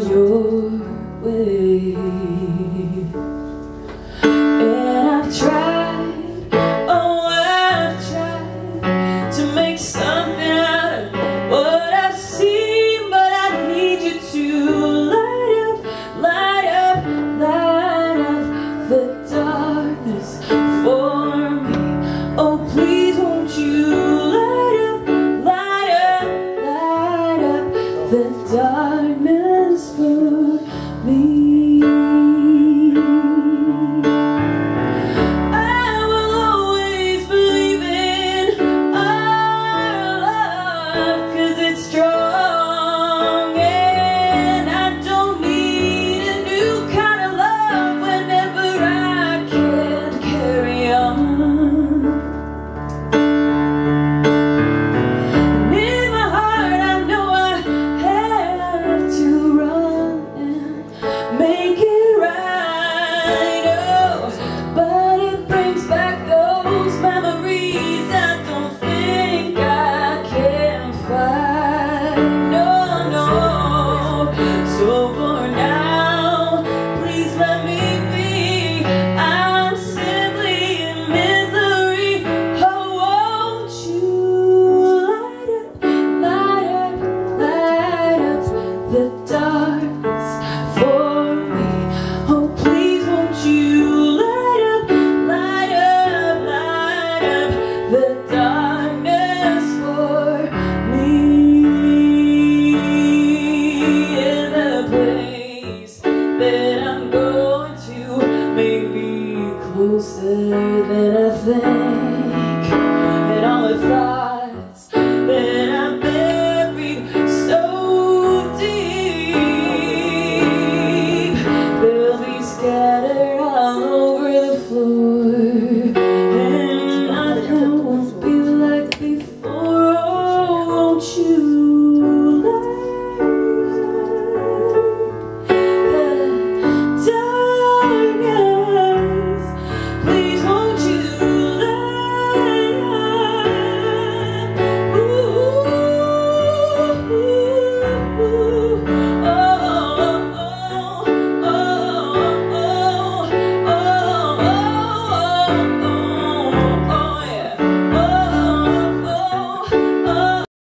your that I'm going to, maybe closer than